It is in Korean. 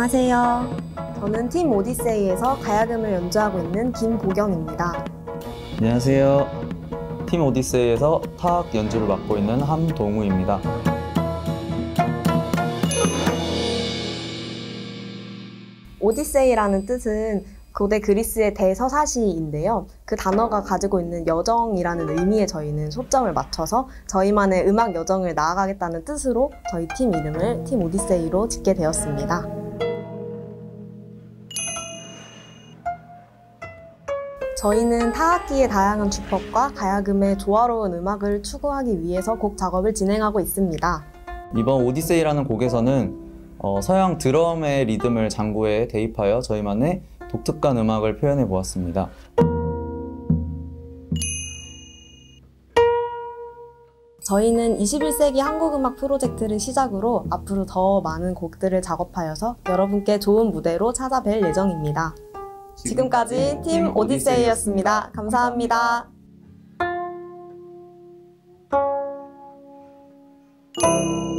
안녕하세요. 저는 팀 오디세이에서 가야금을 연주하고 있는 김보경입니다. 안녕하세요. 팀 오디세이에서 타악 연주를 맡고 있는 함동우입니다. 오디세이라는 뜻은 고대 그리스의 대서사시인데요. 그 단어가 가지고 있는 여정이라는 의미에 저희는 초점을 맞춰서 저희만의 음악 여정을 나아가겠다는 뜻으로 저희 팀 이름을 팀 오디세이로 짓게 되었습니다. 저희는 타악기의 다양한 주법과 가야금의 조화로운 음악을 추구하기 위해서 곡 작업을 진행하고 있습니다. 이번 오디세이라는 곡에서는 어, 서양 드럼의 리듬을 장구에 대입하여 저희만의 독특한 음악을 표현해 보았습니다. 저희는 21세기 한국음악 프로젝트를 시작으로 앞으로 더 많은 곡들을 작업하여서 여러분께 좋은 무대로 찾아뵐 예정입니다. 지금까지 팀 오디세이였습니다. 감사합니다. 감사합니다.